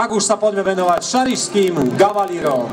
Tak už sa poďme venovať šarišským gavalírom.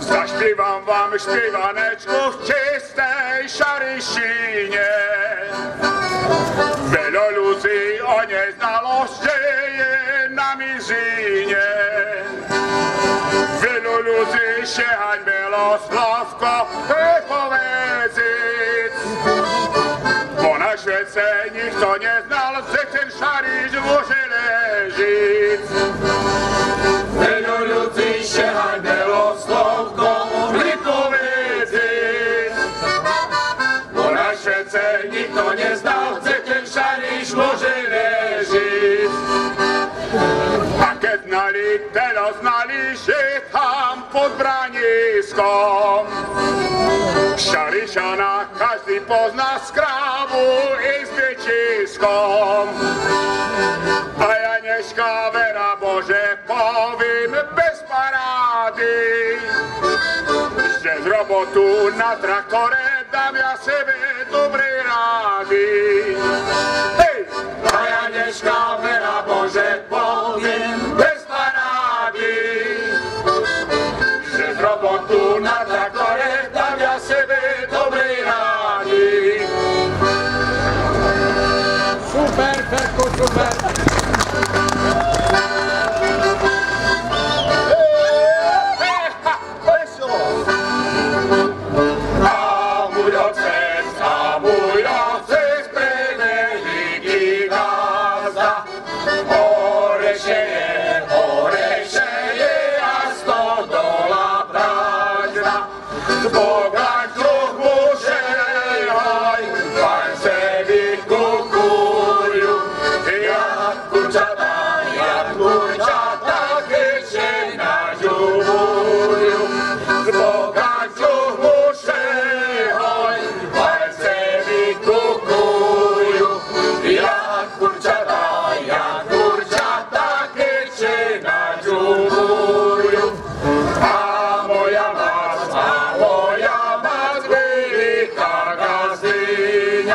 Zaśpiewam wam śpiewaneczko w czystej szarej. Wielu ludzi o nieznalość dzieje na mizinie. Wielu ludzi się hańbiło sławko i e, powiedzi serce niech to nie znalazł, że ten szariż w uszy leży. Tego ludzi się hańbęło słowko lipowycy. Bo na świece nikt to nie znał, że ten szariż może leży. A kiedy znali, teraz znali się tam pod braniską. Šarišana každý pozná skrávu i s bičískom. A Janežka vera Bože povím bez parády, že z robotu na traktore dám ja sebe dobrý rády. controverso.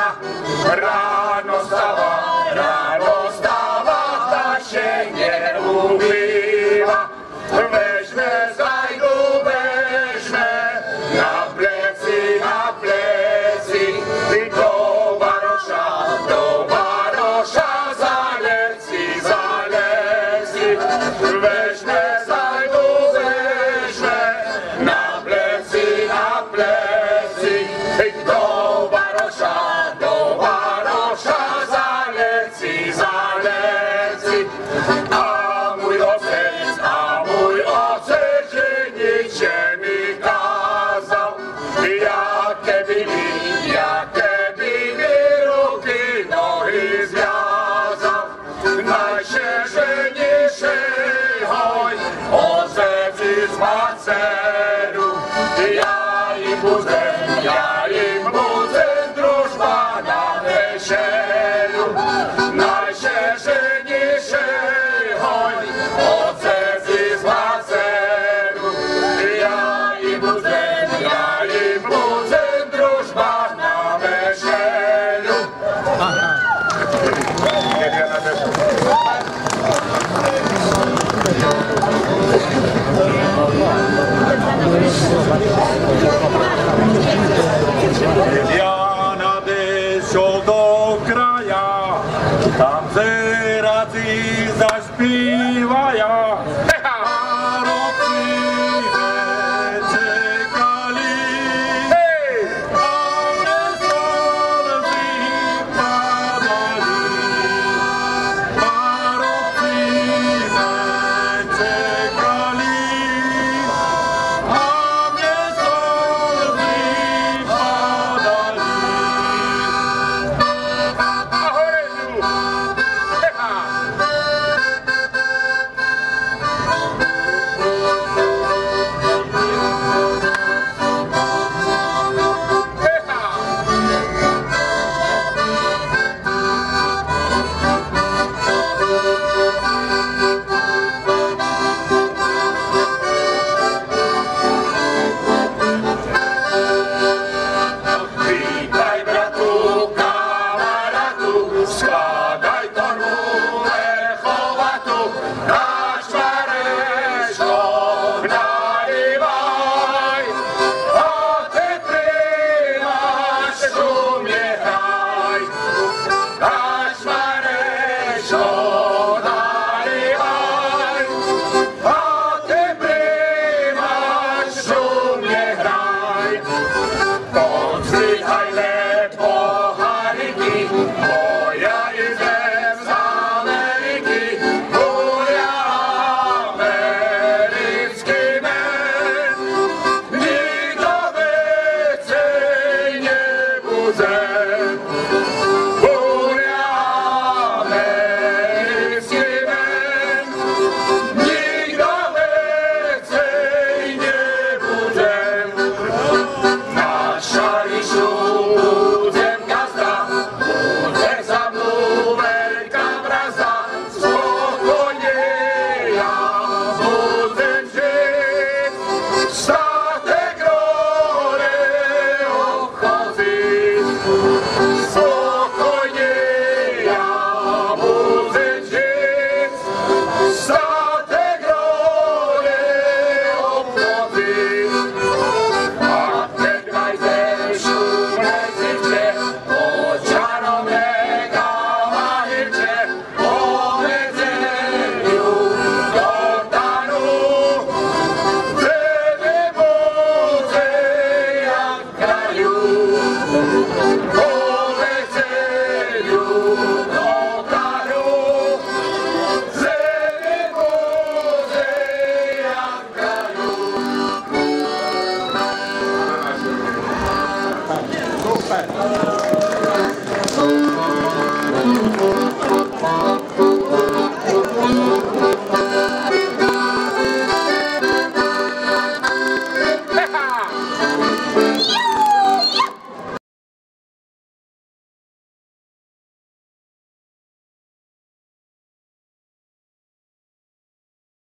ra, ra. má dceru, ja ji budem, ja ji Ljubljana dešo do kraja, tam se.